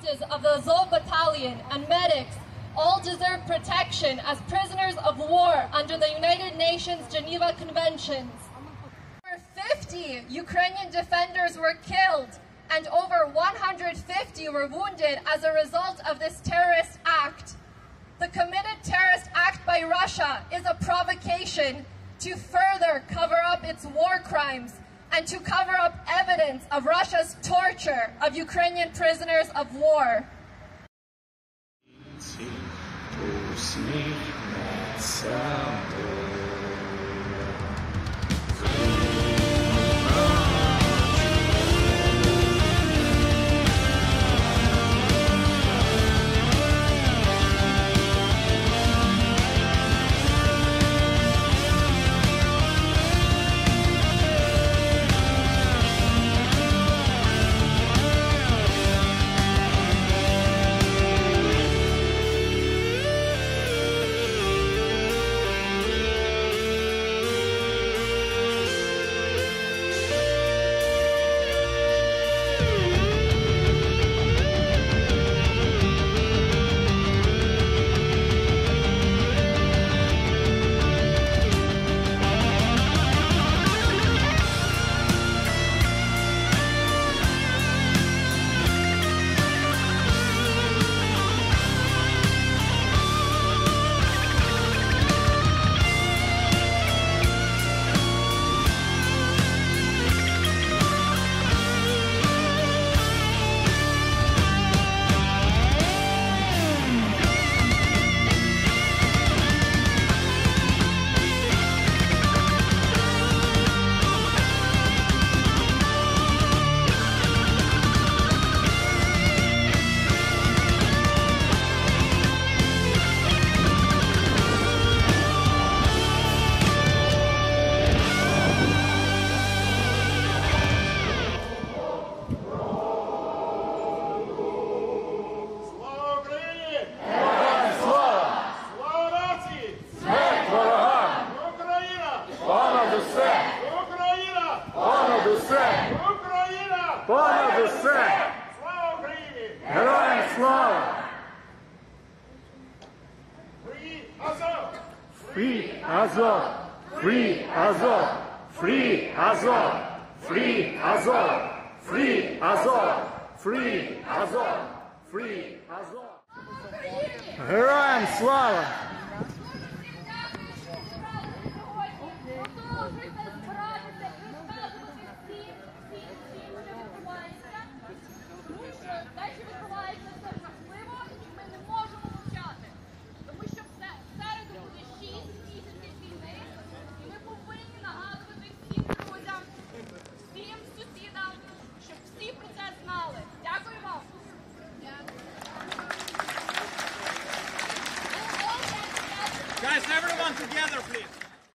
Doctors of the Azov Battalion and medics all deserve protection as prisoners of war under the United Nations Geneva Conventions. Over 50 Ukrainian defenders were killed and over 150 were wounded as a result of this terrorist act. The committed terrorist act by Russia is a provocation to further cover up its war crimes and to cover up evidence of Russia's torture of Ukrainian prisoners of war. Слава Free Azov! Free Azov! Free Azov! Free Azov! Free Azov! Free Azov! Free Azov! Героям Slava! Everyone together, please.